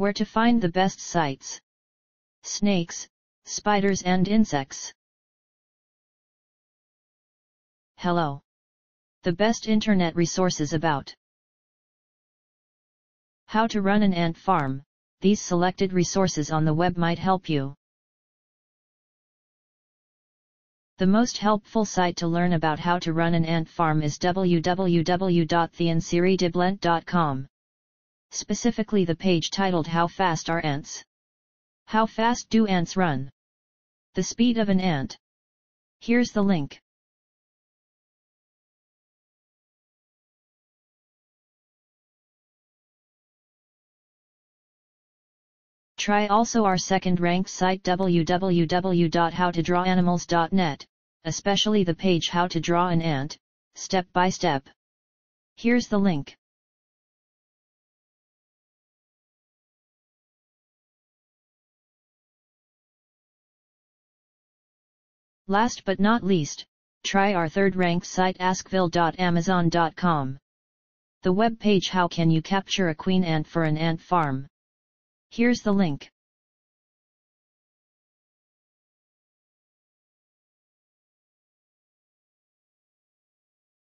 Where to find the best sites. Snakes, spiders and insects. Hello. The best internet resources about how to run an ant farm, these selected resources on the web might help you. The most helpful site to learn about how to run an ant farm is www.theinseriedibblent.com. Specifically the page titled How Fast Are Ants? How fast do ants run? The speed of an ant. Here's the link. Try also our second ranked site www.howtodrawanimals.net, especially the page How to Draw an Ant, Step by Step. Here's the link. Last but not least, try our third ranked site askville.amazon.com. The web page How can you capture a queen ant for an ant farm? Here's the link.